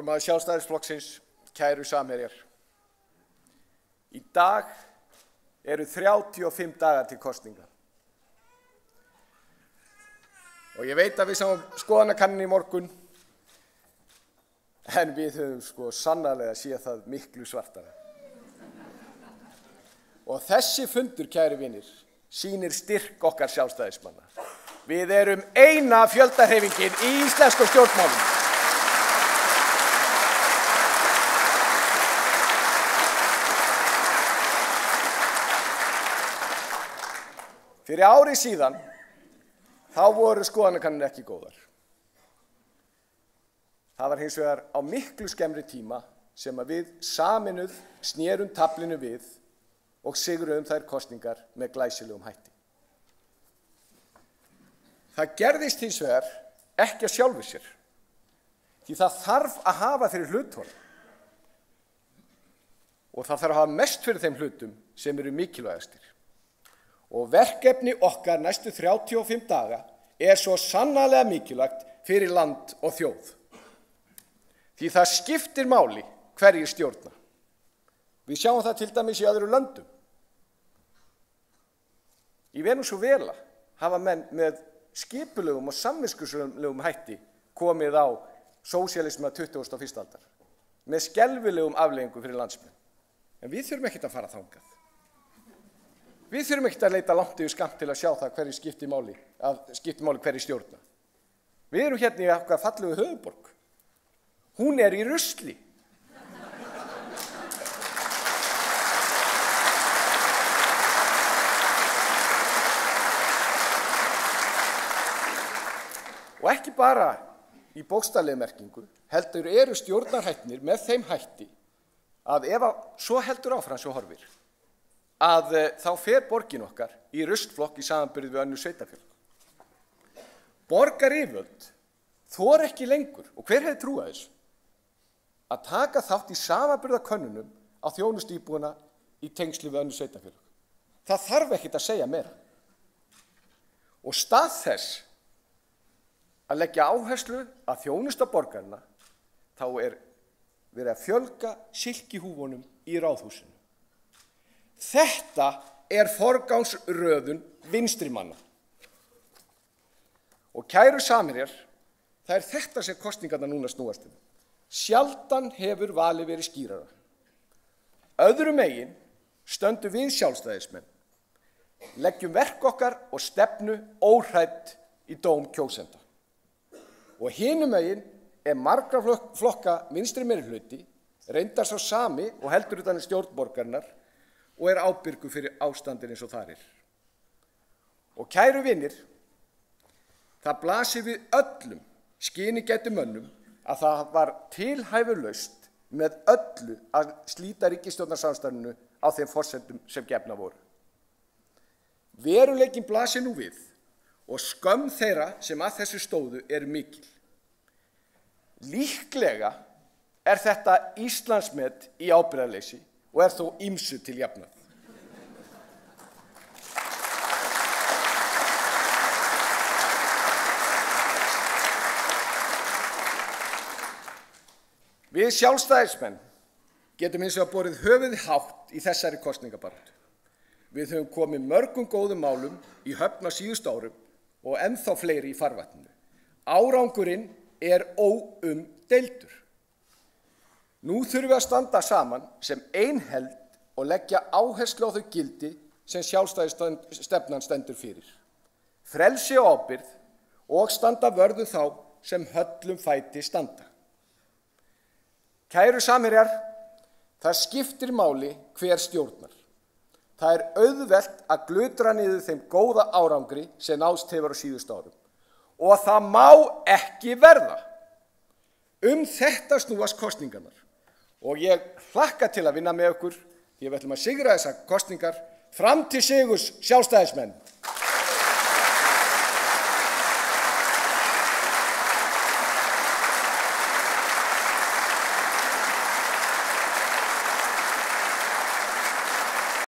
formaður sjálfstæðisflokksins, kæru samherjar. Í dag eru 35 dagar til kostninga. Og ég veit að við sáum skoðanakannin í morgun, en við höfum sko sannarlega séð það miklu svartara. Og þessi fundur, kæru vinnir, sýnir styrk okkar sjálfstæðismanna. Við erum eina fjöldahreyfingin í íslensku stjórnmálum. Fyrir ári síðan þá voru skoðanakannir ekki góðar. Það var hins vegar á miklu skemmri tíma sem að við saminuð snérum tablinu við og sigruðum þær kostningar með glæsilegum hætti. Það gerðist hins vegar ekki að sjálfu sér, því það þarf að hafa fyrir hlutónum og það þarf að hafa mest fyrir þeim hlutum sem eru mikilvægastir. Og verkefni okkar næstu 35 daga er svo sannarlega mikilvægt fyrir land og þjóð. Því það skiptir máli hverju stjórna. Við sjáum það til dæmis í öðru löndum. Í Venezuela hafa menn með skipulegum og samvinskuslegum hætti komið á sósialisma 21. aldar með skelvilegum afleggingum fyrir landsmenn. En við þurfum ekkert að fara þangað. Við þurfum ekkert að leita langt yfir skamt til að sjá það hverju skiptir máli, að skiptir máli hverju stjórna. Við erum hérna í okkar fallegu höfuborg. Hún er í rusli. Og ekki bara í bókstaflega merkingu, heldur eru stjórnarhætnir með þeim hætti að ef að svo heldur áfram svo horfir, að uh, þá fer borgin okkar í rustflokk í samanbyrðu við önnu sveitafjöld. Borgar yföld þor ekki lengur, og hver hefði trúað þessu, að taka þátt í samanbyrðakönnunum á þjónustýbúina í tengslu við önnu sveitafjöld. Það þarf ekkit að segja meira. Og stað þess að leggja áherslu að þjónusta borgarna, þá er verið að fjölga silkihúfunum í ráðhúsinu. Þetta er forgánsröðun vinstrimanna. Og kæru samirjar, það er þetta sem kostningarna núna snúast um. Sjaldan hefur vali verið skýrara. Öðrum megin stöndu við sjálfstæðismenn, leggjum verk okkar og stefnu óhrætt í dóm kjósenda. Og hinum megin er margra flokka vinstri meiri hluti, reyndar svo sami og heldur utan í stjórnborgarnar og er ábyrgu fyrir ástandir eins og þar er. Og kæru vinnir, það blasir við öllum skyni getur mönnum að það var tilhæfurlaust með öllu að slíta ríkistjórnarsamstæðinu á þeim fórsendum sem gefna voru. Veruleikin blasir nú við og skömm þeirra sem að þessu stóðu er mikil. Líklega er þetta Íslandsmet í ábyrðarleysi og er þó ýmsu til jafnað. Við sjálfstæðismenn getum eins og að borið höfuð hátt í þessari kostningabartu. Við höfum komið mörgum góðum málum í höfn á síðust árum og ennþá fleiri í farvatninu. Árangurinn er óumdeildur. Nú þurfum við að standa saman sem einheld og leggja áherslu á þau gildi sem sjálfstæðistefnan stendur fyrir. Frelsi og ábyrð og standa vörðu þá sem höllum fæti standa. Kæru samirjar, það skiptir máli hver stjórnar. Það er auðvelt að glutra niður þeim góða árangri sem nást hefur á síðust árum. Og það má ekki verða. Um þetta snúast kostningarnar. Og ég hlakka til að vinna með okkur. Ég ætlum að sigra þessar kostningar fram til sigurs sjálfstæðismenn.